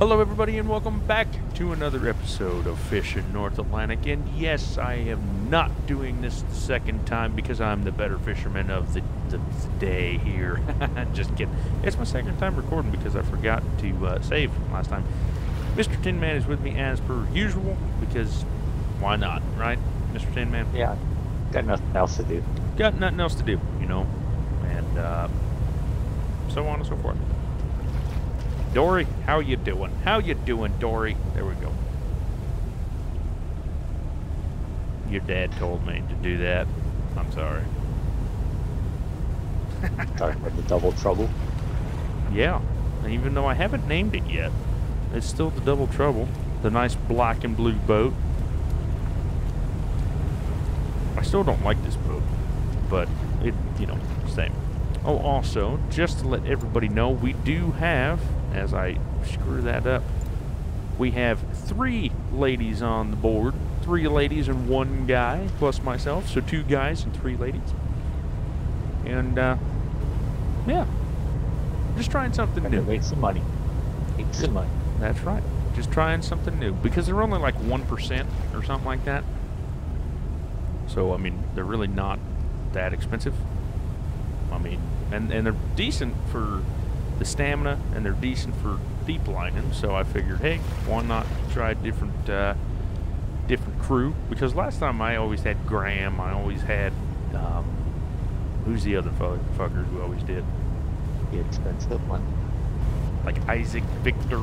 Hello, everybody, and welcome back to another episode of Fishing North Atlantic. And yes, I am not doing this the second time because I'm the better fisherman of the, the, the day here. Just kidding. It's my second time recording because I forgot to uh, save last time. Mr. Tin Man is with me as per usual because why not, right, Mr. Tin Man? Yeah, got nothing else to do. Got nothing else to do, you know, and uh, so on and so forth. Dory, how you doing? How you doing, Dory? There we go. Your dad told me to do that. I'm sorry. Talking about the double trouble. Yeah, and even though I haven't named it yet, it's still the Double Trouble, the nice black and blue boat. I still don't like this boat, but it, you know, same. Oh, also, just to let everybody know, we do have, as I screw that up, we have three ladies on the board. Three ladies and one guy, plus myself, so two guys and three ladies. And, uh, yeah, just trying something new. make some money. Make some money. That's right. Just trying something new because they're only like 1% or something like that. So, I mean, they're really not that expensive. I mean, and, and they're decent for the stamina and they're decent for deep lining. So I figured, hey, why not try different, uh, different crew? Because last time I always had Graham, I always had, um, who's the other fu- fucker who always did? The expensive one. like Isaac, Victor,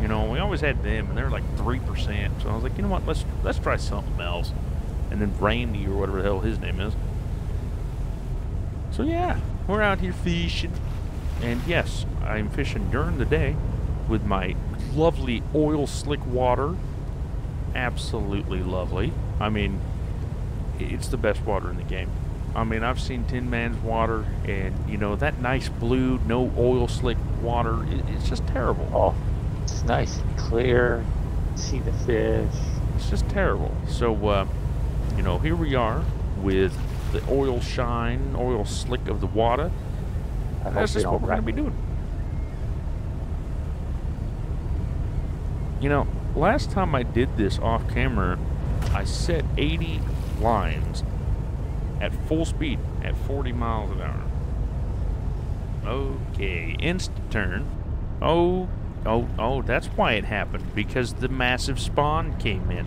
you know, we always had them, and they're like three percent. So I was like, you know what, let's let's try something else. And then Randy or whatever the hell his name is. So yeah, we're out here fishing, and yes, I'm fishing during the day with my lovely oil slick water. Absolutely lovely. I mean, it's the best water in the game. I mean, I've seen Tin Man's water, and you know that nice blue, no oil slick water. It, it's just terrible. Oh, it's nice and clear. See the fish. It's just terrible. So, uh, you know, here we are with the oil shine, oil slick of the water. I That's just what we're going to be doing. You know, last time I did this off camera, I set 80 lines at full speed at 40 miles an hour. Okay, instant turn. Oh, oh, oh, that's why it happened because the massive spawn came in.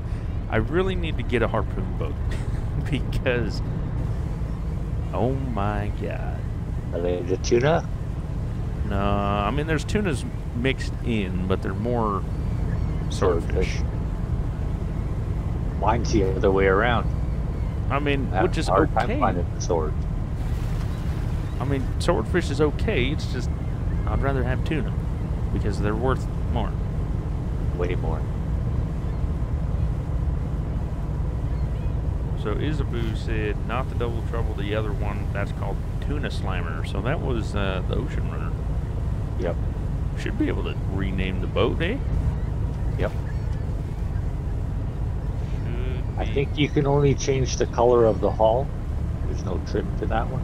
I really need to get a harpoon boat because, oh my god. Are they the tuna? No, I mean there's tunas mixed in, but they're more swordfish. Mine's the other way around. I mean, I which is hard okay. time finding the sword. I mean, swordfish is okay. It's just I'd rather have tuna because they're worth more. Way more. So Isabu said, not the double trouble, the other one. That's called tuna slammer. So that was uh, the ocean runner. Yep. Should be able to rename the boat, eh? Yep. I think you can only change the color of the hull. There's no trim to that one.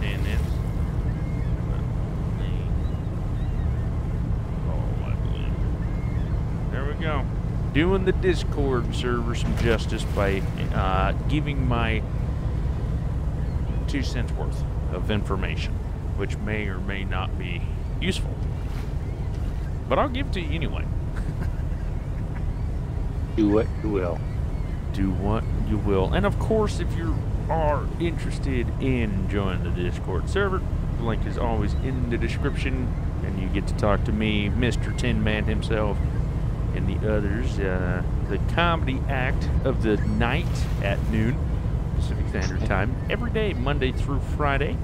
Maintenance. Oh, I believe. There we go. Doing the Discord server some justice by uh, giving my two cents worth of information, which may or may not be useful. But I'll give it to you anyway. Do what you will. do what you will. And of course, if you are interested in joining the Discord server, the link is always in the description, and you get to talk to me, Mr. Tin Man himself, and the others. Uh, the comedy act of the night at noon Pacific Standard Time, every day, Monday through Friday.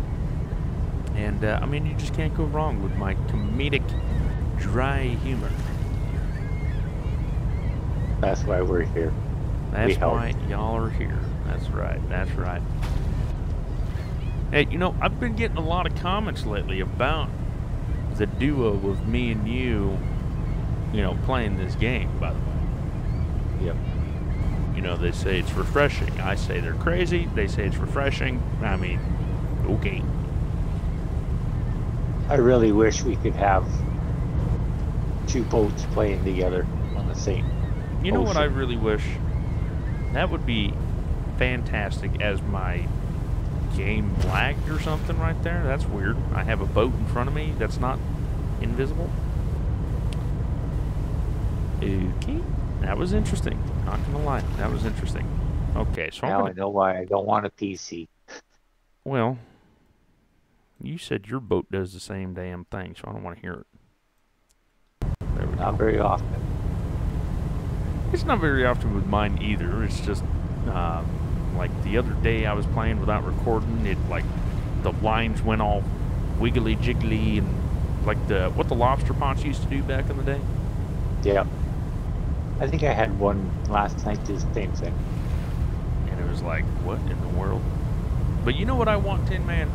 And uh, I mean, you just can't go wrong with my comedic, dry humor. That's why we're here. That's help. why y'all are here. That's right. That's right. Hey, you know, I've been getting a lot of comments lately about the duo of me and you, you know, playing this game, by the way. Yep. You know, they say it's refreshing. I say they're crazy. They say it's refreshing. I mean, okay. I really wish we could have two boats playing together on the same. You know what I really wish? That would be fantastic as my game lagged or something right there. That's weird. I have a boat in front of me that's not invisible. Okay. That was interesting. Not gonna lie. That was interesting. Okay, so Now gonna, know why I don't want a PC. well, you said your boat does the same damn thing, so I don't want to hear it. Go. Not very often. It's not very often with mine either. It's just uh, like the other day I was playing without recording. It like the lines went all wiggly jiggly and like the what the lobster ponds used to do back in the day. Yeah. I think I had one last night, do the same thing. And it was like, what in the world? But you know what I want, Tin Man?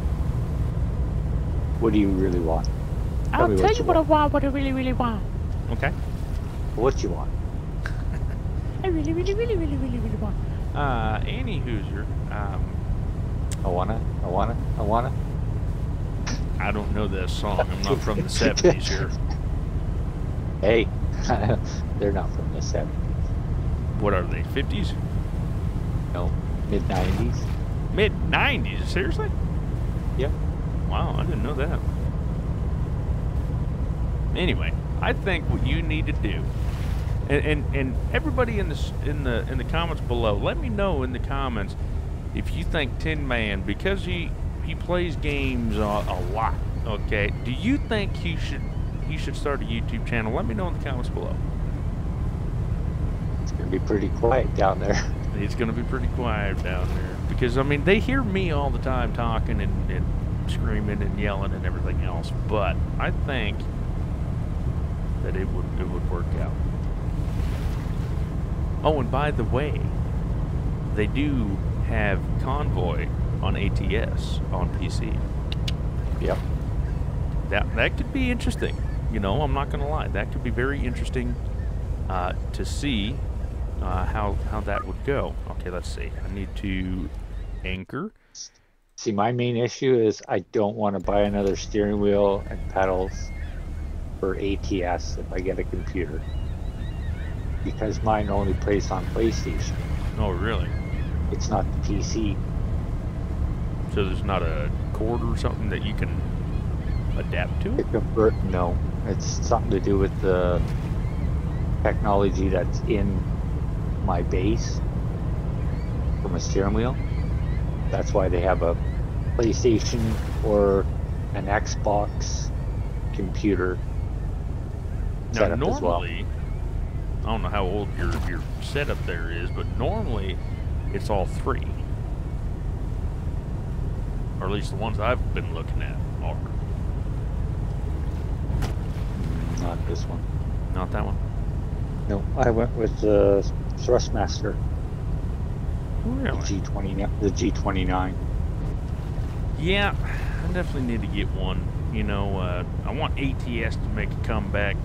What do you really want? I'll tell what you you what I want, what I really, really want. Okay. What you want? I really, really, really, really, really, really want. Uh, Annie Hoosier. Um, I wanna, I wanna, I wanna. I don't know this song. I'm not from the '70s here. Hey, they're not from the 70s. What are they? '50s? No, mid 90s. Mid '90s? Seriously? Yep. Wow, I didn't know that. Anyway, I think what you need to do, and and, and everybody in the in the in the comments below, let me know in the comments if you think Tin Man because he he plays games a, a lot. Okay, do you think he should he should start a YouTube channel? Let me know in the comments below. It's gonna be pretty quiet down there. It's going to be pretty quiet down there because I mean they hear me all the time talking and, and screaming and yelling and everything else, but I think that it would it would work out. Oh, and by the way, they do have Convoy on ATS on PC. Yep. That that could be interesting. You know, I'm not going to lie. That could be very interesting uh, to see uh, how how that would go. Okay, let's see. I need to anchor. See, my main issue is I don't want to buy another steering wheel and pedals for ATS if I get a computer. Because mine only plays on PlayStation. Oh, really? It's not the PC. So there's not a cord or something that you can adapt to it? no. It's something to do with the technology that's in my base from a steering wheel. That's why they have a PlayStation or an Xbox computer Now, as well. normally, I don't know how old your your setup there is, but normally it's all three, or at least the ones I've been looking at are. Not this one. Not that one. No, I went with the Thrustmaster, the Really? G29. The G29. Yeah, I definitely need to get one. You know, uh, I want ATS to make a comeback,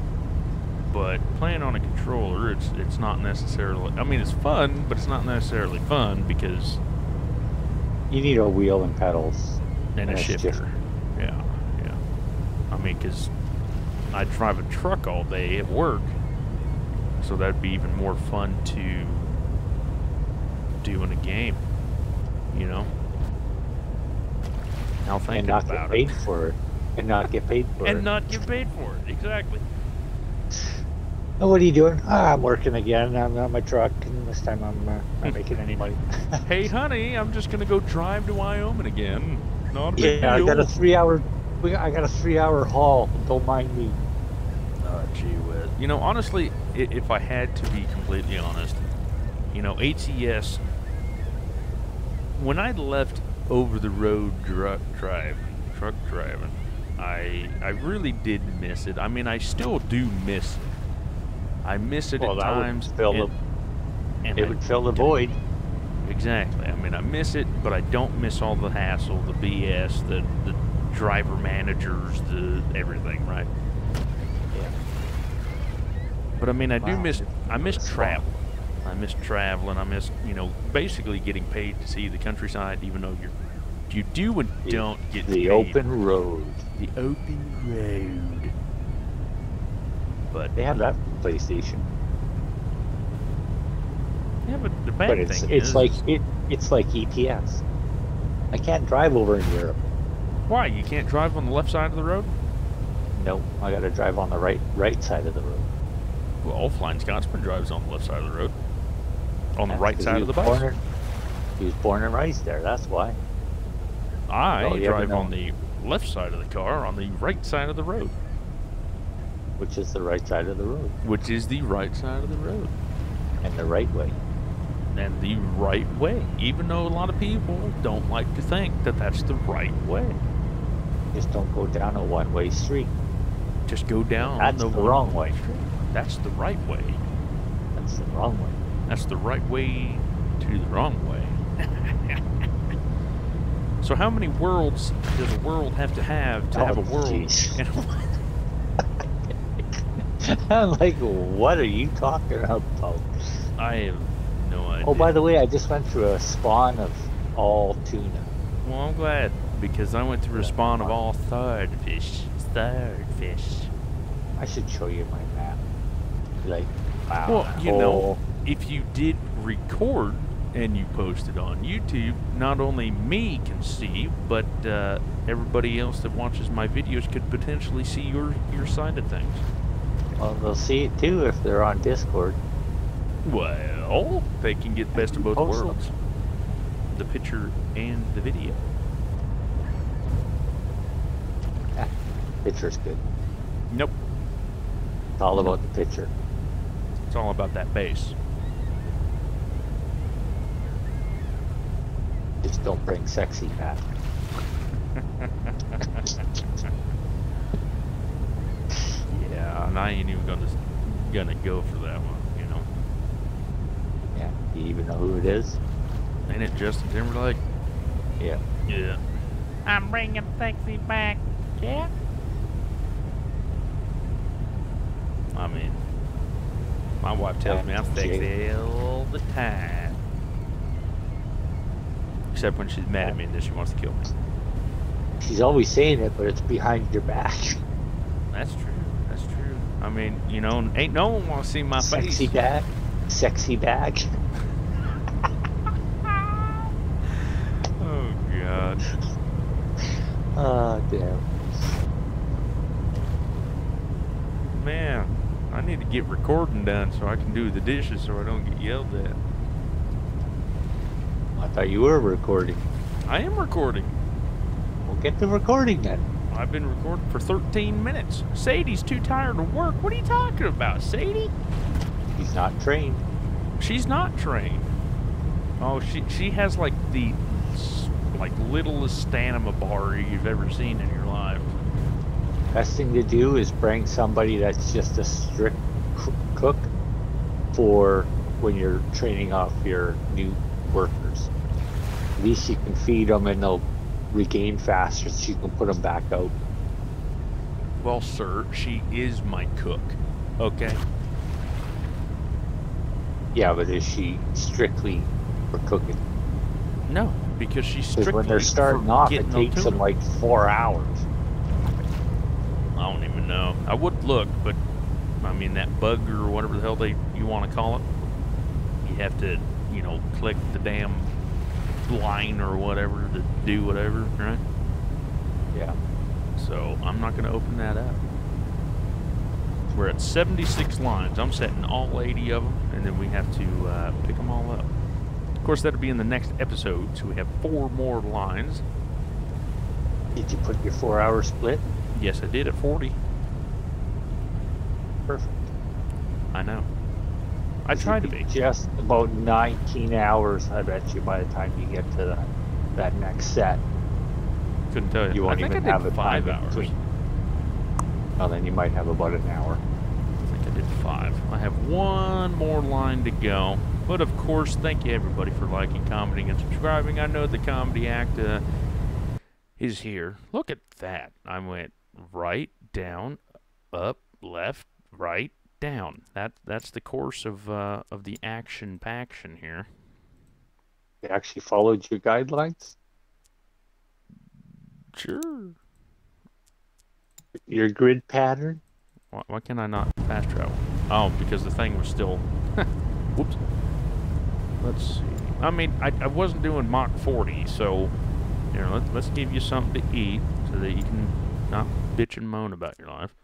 but playing on a controller, it's it's not necessarily. I mean, it's fun, but it's not necessarily fun because You need a wheel and pedals. and a That's shifter. Yeah, yeah. I mean, because I drive a truck all day at work, so that'd be even more fun to do in a game. You know. Now and thinking not get paid it. for it. And not get paid for and it. And not get paid for it. Exactly. Oh, what are you doing? Ah, I'm working again. I'm on my truck, and this time I'm uh, not making any money. Hey, honey, I'm just gonna go drive to Wyoming again. Not a big yeah, I got a three-hour. We I got a three-hour haul. Don't mind me. Oh, gee whiz. You know, honestly, if I had to be completely honest, you know, ATS, when I left over the road truck driving, truck driving, I I really did miss it. I mean, I still do miss it. I miss it Well, at times. fill and, the- and It I would fill the void. Exactly. I mean, I miss it, but I don't miss all the hassle, the BS, the the driver managers, the everything, right? Yeah. But I mean, I do Wow. miss I miss travel. I miss traveling. I miss you know basically getting paid to see the countryside, even though you're you do and don't get The paid. open road. the open road. But They have that PlayStation, yeah, but the bad but it's thing it's is, like it it's like ETS. I can't drive over in Europe. Why you can't drive on the left side of the road? Nope. I got to drive on the right right side of the road. Well, Flying Scotsman drives on the left side of the road, on the right side of the bus. born he was born and raised there. That's why. I Oh, drive on the left side of the car, on the right side of the road, Which is the right side of the road which is the right side of the road. and the right way. and the right way, even though a lot of people don't like to think that that's the right way. Just don't go down a one-way street. Just go down That's the, the wrong way. That's the right way. That's the wrong way. That's the right way to the wrong way. so, how many worlds does a world have to have to have a Oh, world? jeez. in a- I'm like, what are you talking about? I have no idea. Oh, by the way, I just went through a spawn of all tuna. well, I'm glad because I went to a spawn of all sword fish. Sword fish. I should show you my map. Like, wow. Well, you know, if you did record and you posted on YouTube, not only me can see, but uh, everybody else that watches my videos could potentially see your your side of things. well, they'll see it too if they're on Discord. Well, they can get the best of both Post them. worlds: the picture and the video. Picture's good. Nope, It's all about the picture. it's all about that base. Just don't bring sexy back. Yeah, and I ain't even gonna gonna go for that one. You know, Yeah. Do you even know who it is? ain't it Justin Timberlake? Yeah. Yeah. I'm bringing sexy back. Yeah? I mean, my wife tells me I'm sexy all the time. Except when she's mad at me and then she wants to kill me. She's always saying it, but it's behind your back. That's true. That's true. I mean, you know, ain't no one want to see my Sexy face. bag. Sexy back. Oh God. Oh, damn. Man, I need to get recording done so I can do the dishes so I don't get yelled at. I thought you were recording. I am recording. Well, get the recording then. I've been recording for 13 minutes. Sadie's too tired to work. What are you talking about, Sadie? He's not trained. She's not trained. Oh, she she has like the like littlest stamina bar you've ever seen in your life. Best thing to do is bring somebody that's just a strict cook for when you're training off your new workers. At least you can feed them and they'll regain faster so you can put them back out. Well, sir, she is my cook. Okay. Yeah, but is she strictly for cooking? No, because she's Because strictly when they're starting off, it takes them like four hours. I don't even know. I would look, but I mean that bug or whatever the hell they you want to call it. You have to, you know, click the damn line or whatever to do whatever, right? Yeah. So I'm not going to open that up. We're at 76 lines. I'm setting all 80 of them, and then we have to uh, pick them all up. Of course, that'll be in the next episode, so we have four more lines. Did you put your four hour split? Yes, I did at 40. Perfect. I know. I tried to be. Just about 19 hours, I bet you, by the time you get to that, that next set. Couldn't tell you. You won't I think even have a five time hours. between. Well, then you might have about an hour. I think I did five. I have one more line to go. But of course, thank you everybody for liking, commenting, and subscribing. I know the Comedy Act uh, is here. Look at that. I went right, down, up, left, right, down. That that's the course of uh, of the action paction here. They actually followed your guidelines? Sure. Your grid pattern? Why, why can I not fast travel? Oh, because the thing was still. Whoops. Let's see. I mean, I, I wasn't doing Mach 40, so you know, let, let's give you something to eat so that you can not bitch and moan about your life.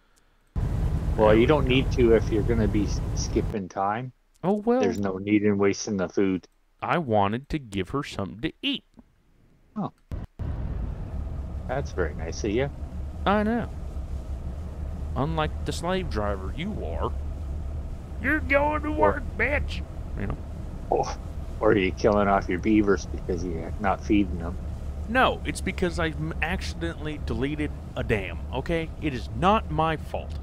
Well, you don't need to if you're going to be skipping time. Oh well. There's no need in wasting the food. I wanted to give her something to eat. Oh. That's very nice of you. I know. Unlike the slave driver you are. You're going to work, bitch. You know. Oh, or are you killing off your beavers because you're not feeding them? No, it's because I accidentally deleted a dam. Okay, it is not my fault.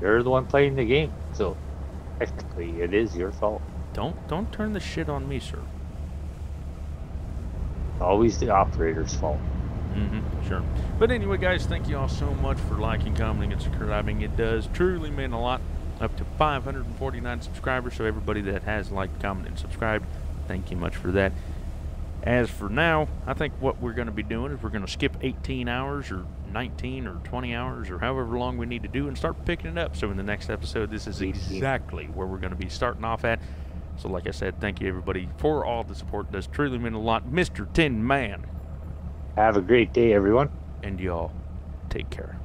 You're the one playing the game, so technically it is your fault. Don't don't turn the shit on me, sir. Always the operator's fault. Mm-hmm. Sure. But anyway, guys, thank you all so much for liking, commenting, and subscribing. It does truly mean a lot. Up to 549 subscribers. So everybody that has liked, commented, and subscribed, thank you much for that. As for now, I think what we're going to be doing is we're going to skip 18 hours or 19 or 20 hours or however long we need to do and start picking it up. So in the next episode, this is exactly where we're going to be starting off at. So like I said, thank you everybody for all the support. Does truly mean a lot. Mr. Tin Man Have a great day, everyone. and y'all take care.